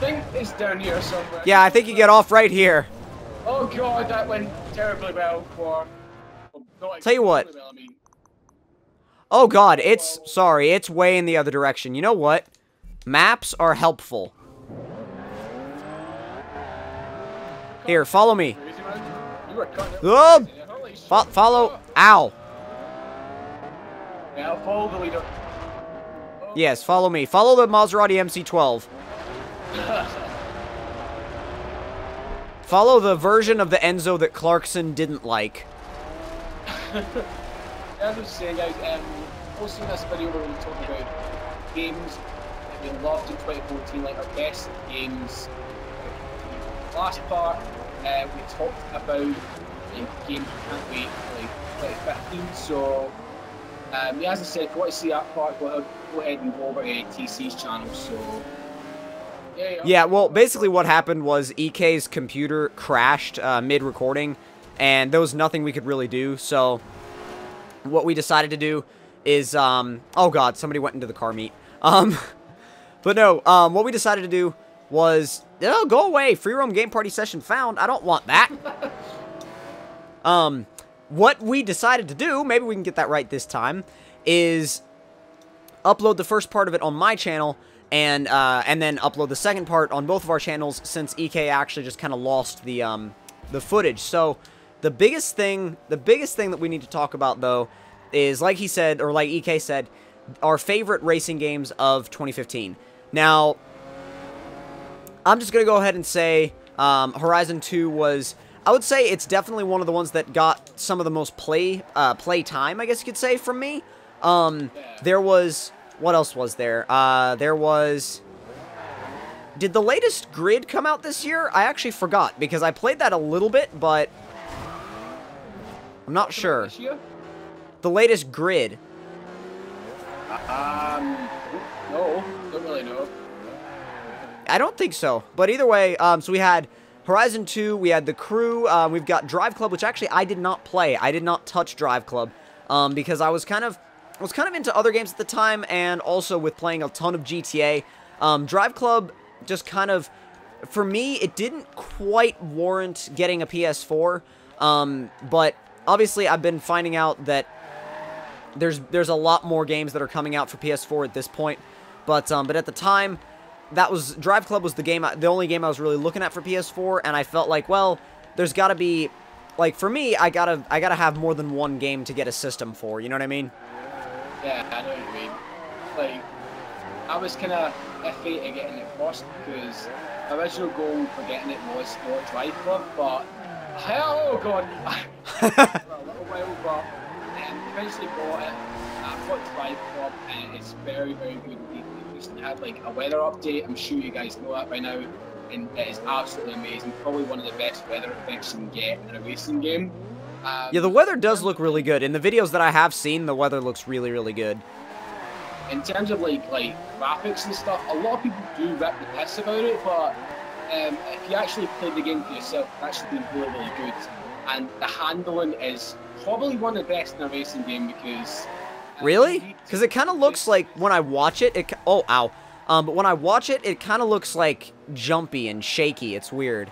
think it's down here somewhere. Yeah, I think you get off right here. Oh god, that went terribly well for. well, Tell you what. well, I mean. Oh god, it's sorry, it's way in the other direction. You know what? Maps are helpful. Here, follow me. Crazy, man. You were cutting it. Oh! Fo follow. Ow. Follow the leader. Yes, follow me. Follow the Maserati MC12. Follow the version of the Enzo that Clarkson didn't like. As I was saying, guys, um, posting this video where we talk about games that we loved in 2014, like our best games. Last part, uh, we talked about like, games we can't wait for like 2015. So, um, yeah, as I said, if you want to see that part, go ahead, and go over to TC's channel. So, yeah, yeah. Yeah, well, basically what happened was EK's computer crashed uh, mid-recording, and there was nothing we could really do, so what we decided to do is, um, oh god, somebody went into the car meet. Um, but no, um, what we decided to do was, oh, go away, free roam game party session found, I don't want that. um, what we decided to do, maybe we can get that right this time, is upload the first part of it on my channel, and uh, and then upload the second part on both of our channels since EK actually just kind of lost the um, the footage. So the biggest thing, the biggest thing that we need to talk about though is like he said or like EK said, our favorite racing games of 2015. Now, I'm just gonna go ahead and say um, Horizon 2 was. I would say it's definitely one of the ones that got some of the most play uh, play time, I guess you could say, from me. Um, there was what else was there? Uh, there was. Did the latest grid come out this year? I actually forgot because I played that a little bit, but I'm not sure. The latest grid. Um, no, don't really know. I don't think so. But either way, um, so we had Horizon 2, we had The Crew, uh, we've got Drive Club, which actually I did not play. I did not touch Drive Club um, because I was kind of I was kind of into other games at the time, and also with playing a ton of GTA. Um, Drive Club just kind of, for me, it didn't quite warrant getting a PS4. Um, but obviously, I've been finding out that there's there's a lot more games that are coming out for PS4 at this point. But um, but at the time, that was Drive Club was the game, the only game I was really looking at for PS4, and I felt like, well, there's got to be, like for me, I gotta I gotta have more than one game to get a system for. You know what I mean? Yeah, I know what you mean. Like, I was kind of iffy at getting it first because my original goal for getting it was not Drive Club, but oh god, for a little while, but um, eventually bought it. I've Drive Club, and it's very, very good. They they recently had like a weather update. I'm sure you guys know that by now, and it is absolutely amazing. Probably one of the best weather effects you can get in a racing game. Um, Yeah, the weather does look really good. In the videos that I have seen, the weather looks really, really good. in terms of like like graphics and stuff, a lot of people do rip the piss about it, but um, if you actually play the game for yourself, it's actually been really really good. And the handling is probably one of the best in a racing game because. uh, Really? you need to- Because it kind of looks like when I watch it, it oh ow, um, but when I watch it, it kind of looks like jumpy and shaky. It's weird.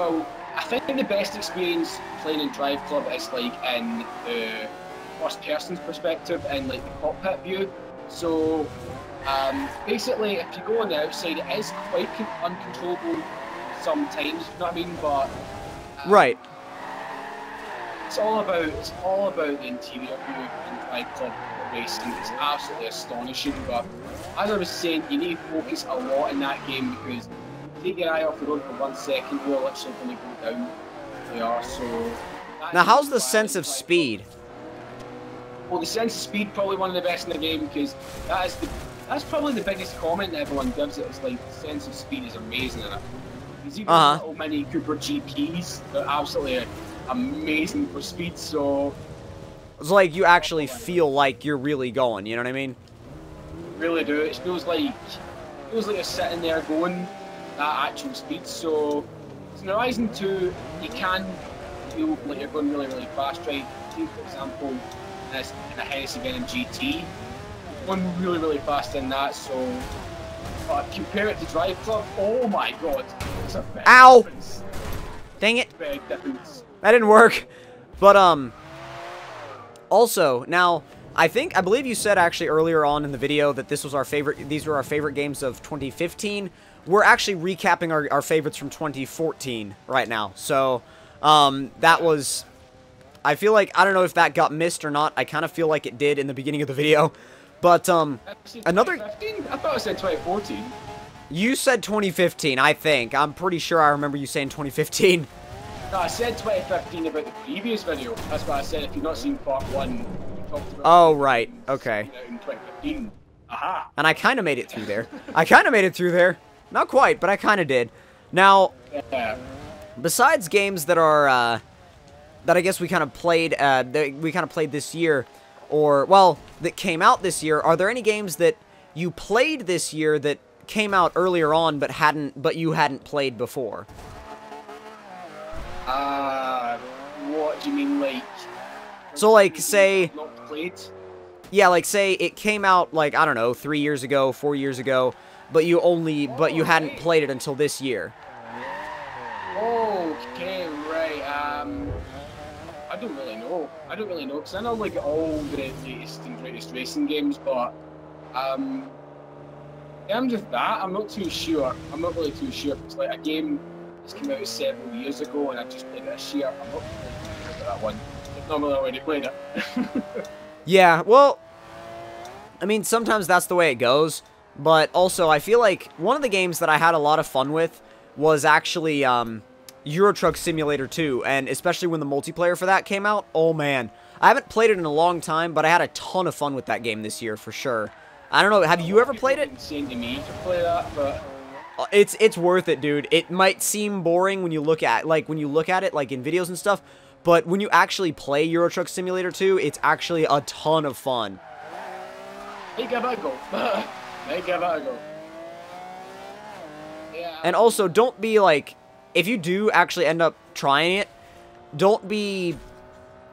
Well, I think the best experience playing in Drive Club is like in the first person's perspective and like the cockpit view. So um, basically, if you go on the outside, it is quite con- uncontrollable sometimes. You know what I mean? But um, Right. it's all about it's all about the interior view in Drive Club racing. It's absolutely astonishing. But as I was saying, you need to focus a lot in that game because take your eye off the road for one second, you're literally going to go down. They are so. Now, how's the sense of speed? Well, the sense of speed probably one of the best in the game because that is the that's probably the biggest comment that everyone gives it. Is like the sense of speed is amazing in it. These even Uh-huh. little mini Cooper GPs, they're absolutely amazing for speed. So It's like you actually feel like you're really going. You know what I mean? really do it feels like feels like you're sitting there going at actual speed. So in Horizon 2, you can you're going really really fast, right? Take for example, this in a Hennessy Venom GT, going really really fast in that. So But compare it to Drive Club, oh my god, it's a big Ow! difference. Dang it. Big difference. That didn't work. But, um, also, now, I think, I believe you said actually earlier on in the video that this was our favorite, these were our favorite games of 2015. We're actually recapping our, our favorites from 2014 right now. So, um, that was, I feel like, I don't know if that got missed or not. I kind of feel like it did in the beginning of the video. But, um, Another- 2015? I thought I said 2014. you said 2015, I think. I'm pretty sure I remember you saying 2015. No, I said 2015 about the previous video. That's why I said if you've not seen part one, we talked about Oh, right. Okay. in 2015. Aha. And I kind of made it through there. I kind of made it through there. Not quite, but I kind of did. Now, besides games that are, uh, that I guess we kind of played, uh, that we kind of played this year, or, well, that came out this year, are there any games that you played this year that came out earlier on but hadn't, but you hadn't played before? Uh, what do you mean, like? So, like, say, Not played. yeah, like, say it came out, like, I don't know, three years ago, four years ago, but you only, but you hadn't played it until this year. Okay, right. Um, I don't really know. I don't really know because I know like all the latest and greatest racing games, but um, in terms of that, I'm not too sure. I'm not really too sure. It's like a game that's came out several years ago, and I just played it this year. I'm not really sure about that one. I've normally already played it. Yeah, well, I mean, sometimes that's the way it goes, but also I feel like one of the games that I had a lot of fun with was actually um, Euro Truck Simulator 2, and especially when the multiplayer for that came out, oh man. I haven't played it in a long time, but I had a ton of fun with that game this year, for sure. I don't know, have you ever played it? Insane to me to play that, but Uh, It's it's worth it, dude. It might seem boring when you look at like when you look at it like in videos and stuff, but when you actually play Euro Truck Simulator 2, it's actually a ton of fun. hey, it a go. it a. Yeah. And also, don't be like, if you do actually end up trying it, don't be,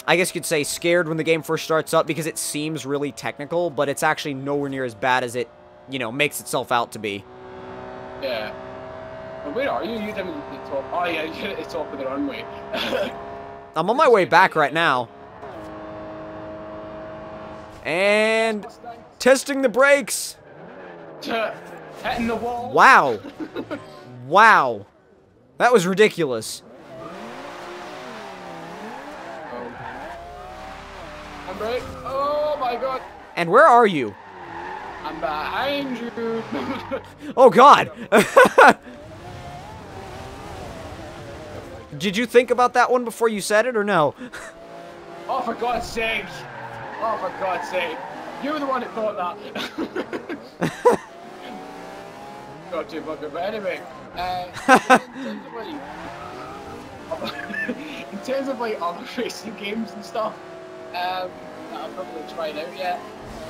I guess you could say, scared when the game first starts up because it seems really technical, but it's actually nowhere near as bad as it, you know, makes itself out to be. Yeah. Where are you? You're down at the top. Oh yeah, the top of the runway. I'm on my way back right now. And testing the brakes. Hitting the wall. Wow. wow. That was ridiculous. Oh. I'm right. Oh my god. And where are you? I'm behind you. Oh god. Did you think about that one before you said it or no? oh, for God's sake. Oh, for God's sake. You were the one that thought that. Got you, bugger. But anyway, uh, in, terms of, like, in terms of like other racing games and stuff, um, that I've not really tried out yet,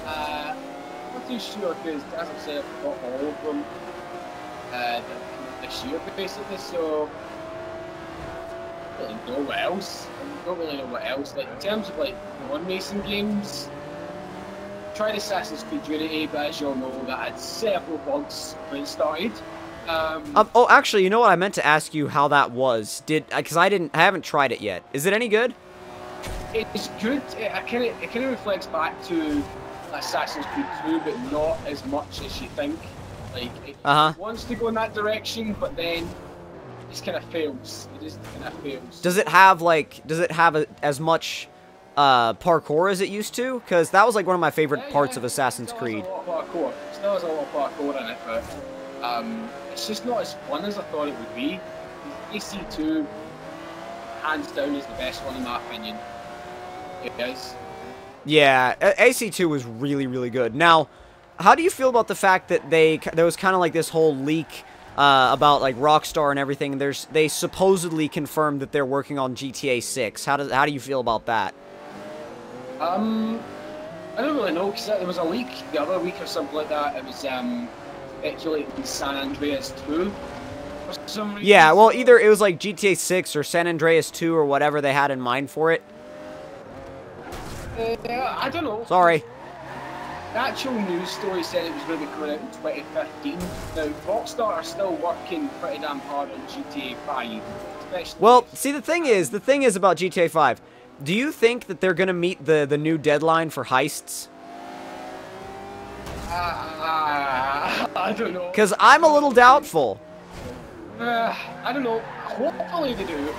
uh, I'm not too sure because, as I said, I've got all of them uh, this year basically, so I don't really know what else. I don't really know what else. Like in terms of like non-racing games, tried Assassin's Creed Unity, but as you all know, that had several bugs when it started. Um, Um, oh, actually, you know what? I meant to ask you how that was. Did because I didn't, I haven't tried it yet. Is it any good? it's good. It, I kind of it kind of reflects back to Assassin's Creed 2, but not as much as you think. Like it Uh-huh. wants to go in that direction, but then it just kind of fails. It just kind of fails. Does it have like, does it have a, as much uh, parkour as it used to? Because that was like one of my favorite parts of Assassin's Creed. Has a lot of parkour. Still has a lot of parkour in it, but um, it's just not as fun as I thought it would be. AC2, hands down, is the best one in my opinion. It is. Yeah, AC2 was really, really good. Now, how do you feel about the fact that they there was kind of like this whole leak uh, about like Rockstar and everything? There's they supposedly confirmed that they're working on GTA 6. How does how do you feel about that? Um, I don't really know because there was a leak the other week or something like that. It was um, speculating San Andreas 2 for some reason. Yeah, well, either it was like GTA 6 or San Andreas 2 or whatever they had in mind for it. Uh, I don't know. Sorry. the actual news story said it was going to be coming out in 2015. Now, Rockstar are still working pretty damn hard on GTA 5. especially- Well, see, the thing is, the thing is about GTA 5. Do you think that they're gonna meet the the new deadline for heists? Ah, I don't know. Because I'm a little doubtful. Uh, I don't know. Hopefully they do.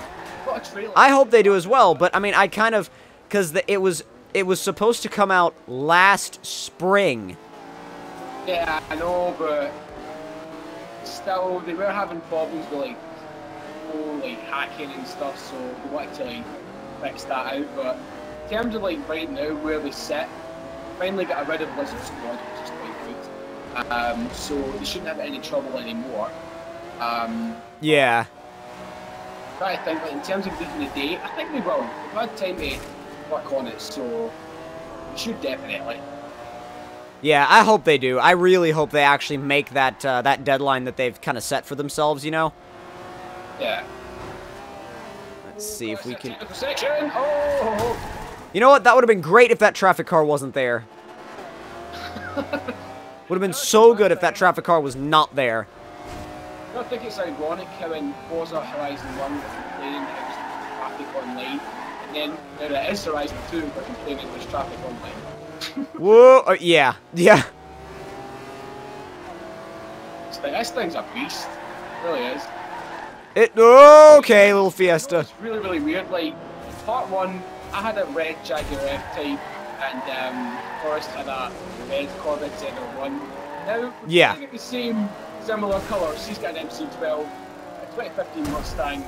Got a trailer. I hope they do as well, but I mean, I kind of, because it was it was supposed to come out last spring. Yeah, I know, but still, they were having problems with like, oh, like hacking and stuff. So wanted to like fix that out. But in terms of like right now where they sit, finally got rid of Lizard Squad, which is quite good. Um, so they shouldn't have any trouble anymore. Um, Yeah. but I think like, in terms of beating the date, I think they will. They've had time to work on it, so they should definitely. Yeah, I hope they do. I really hope they actually make that uh, that deadline that they've kind of set for themselves. You know. Yeah. See if we can. Oh. You know what? That would have been great if that traffic car wasn't there. would have been so good if that traffic car was not there. I think it's ironic how in Forza Horizon 1 we're complaining that was traffic online, and then now it is Horizon 2 we're complaining there's traffic online. Whoa! Uh, yeah, yeah. Like, this thing's a beast. It really is. It okay, little Fiesta. It's really, really weird. Like, part 1, I had a red Jaguar F-Type, and um, Forrest had a red Corvette Z01. Now, we're Yeah. looking at the same similar colours. He's got an MC12, a 2015 Mustang.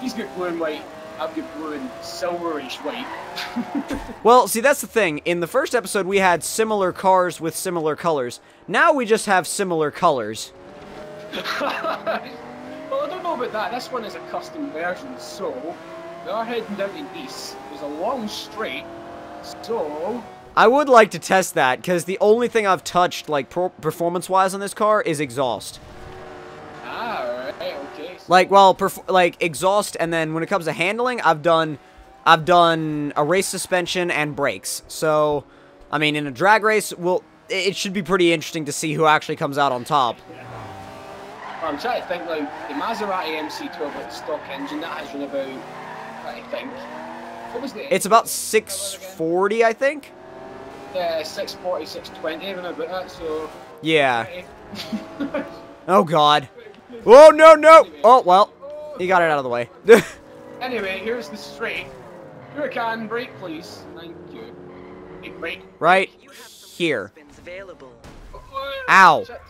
He's got blue and white. I've got blue and silverish white. Well, see, that's the thing. In the first episode, we had similar cars with similar colors. Now we just have similar colors. know about that. This one is a custom version, so we are heading down to Nice. There's a long straight, so I would like to test that because the only thing I've touched, like performance-wise, on this car is exhaust. ah, alright, okay. So Like, well, perf- like exhaust, and then when it comes to handling, I've done, I've done a race suspension and brakes. So, I mean, in a drag race, well, it it should be pretty interesting to see who actually comes out on top. I'm trying to think. Like the Maserati MC12, like the stock engine, that has run about. I think. What was the? It's about 640, I think. uh, 640, 620, run about that. So. Yeah. Oh God. Oh no no. Oh well, he got it out of the way. Anyway, here's the straight. Huracan, brake, please. Thank you. Hey, brake. right You have some here. spins available. Ow. Shit.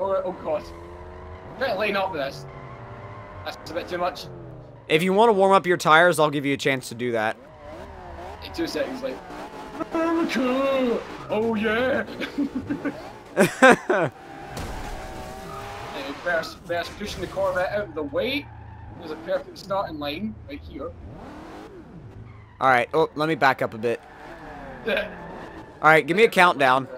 Oh, oh god. Better line up with this. That's a bit too much. If you want to warm up your tires, I'll give you a chance to do that. In two seconds, like. America! Oh yeah! Uh, first, first pushing the Corvette out of the way. There's a perfect starting line right here. All right. Oh, let me back up a bit. All right, give me a countdown.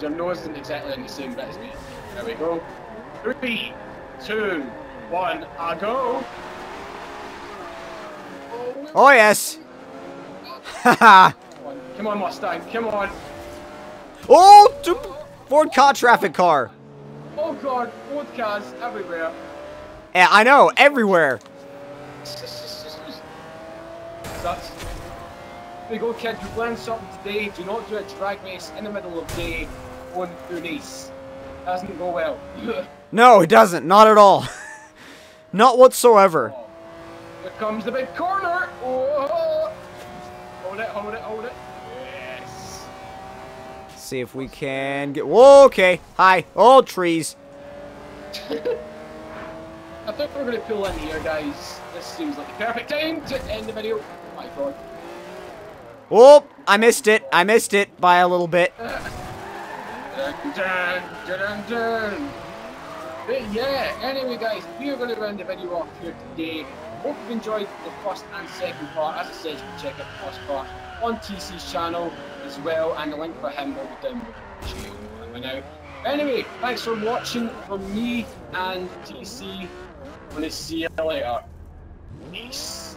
Your nose isn't exactly in the same bit as me. There we go. Three, two, one, I go. Oh, yes. Haha. come on, come on, Mustang, come on. oh, Ford car traffic car. Oh god, Ford cars everywhere. Yeah, I know, everywhere. Sucks. There you go, kids. We've learned something today. Do not do a drag race in the middle of day on through Nice. Doesn't go well. No, it doesn't. Not at all. Not whatsoever. Oh. Here comes the big corner. Oh, hold it, hold it, hold it. Yes. See if we can get. Whoa, okay. Hi. Oh, trees. I think we're going to pull in here, guys. This seems like the perfect time to end the video. Oh my god. Oh, I missed it. I missed it by a little bit. But yeah, anyway guys, we are going to round the video off here today. Hope you've enjoyed the first and second part. As I said, you can check out the first part on TC's channel as well, and the link for him will be down below. Anyway, thanks for watching from me and TC. I'm going to see you later. Peace.